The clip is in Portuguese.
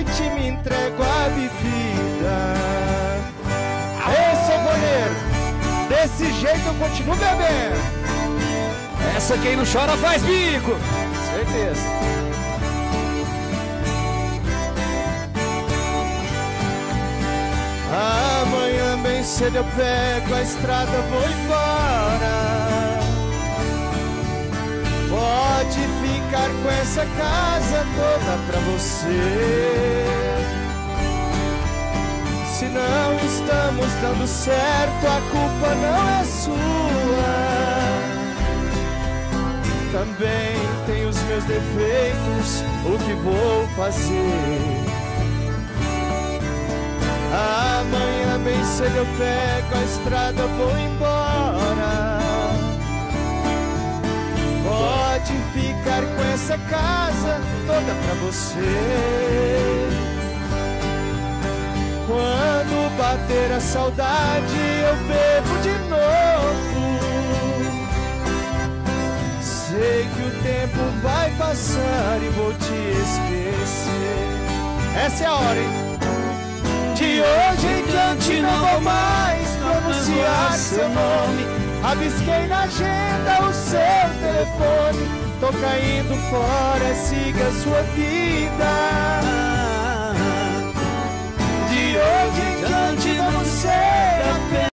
noite me entrego à bebida. Ei, sanfoneiro, desse jeito eu continuo bebendo. Essa quem não chora faz bico. Certeza. Amanhã bem cedo eu pego a estrada, vou embora. Pode ficar com essa casa toda pra você. Se não estamos dando certo, a culpa não é sua. Também tem os meus defeitos, o que vou fazer? Amanhã bem cedo eu pego a estrada, vou embora. Pode ficar com essa casa toda pra você. Quando bater a saudade, eu bebo de novo. Sei que o tempo vai passar e vou te esquecer. Essa é a hora, hein? De hoje em diante não vou mais pronunciar seu nome. Rabisquei na agenda o seu telefone. Tô caindo fora, siga sua vida.